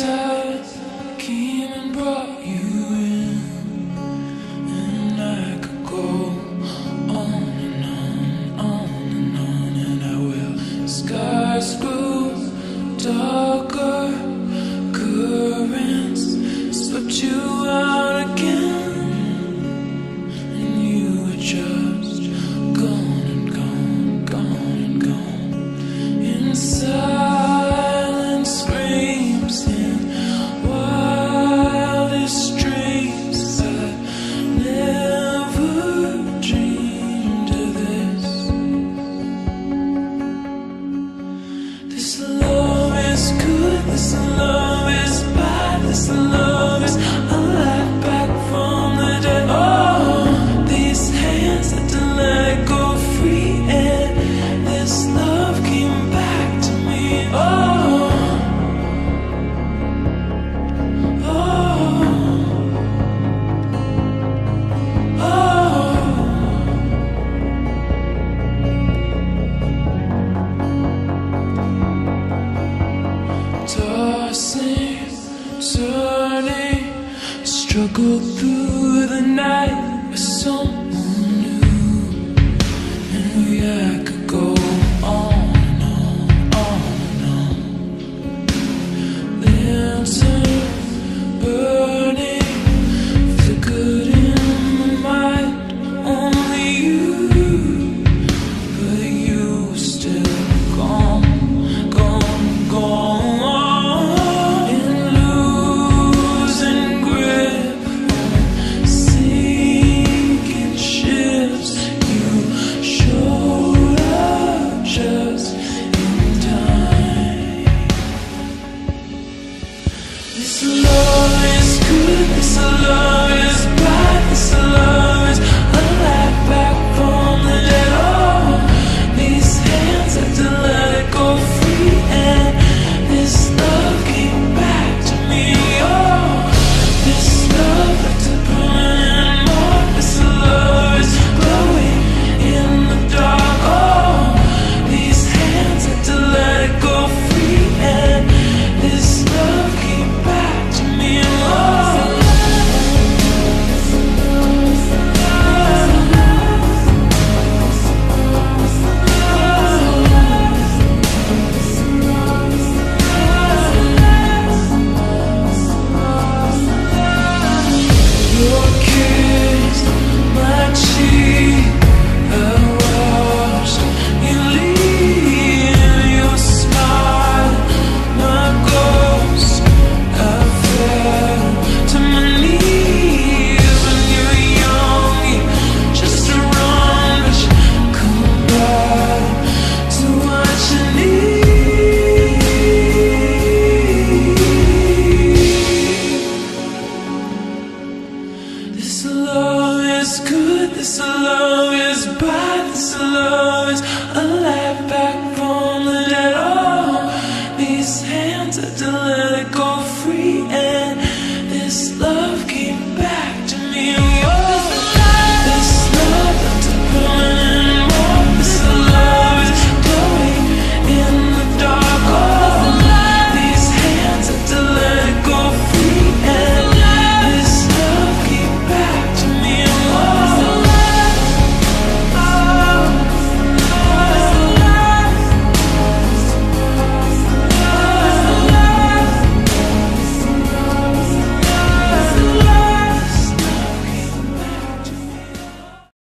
answer. This love is good, this love struggled through the night with someone new, and we are.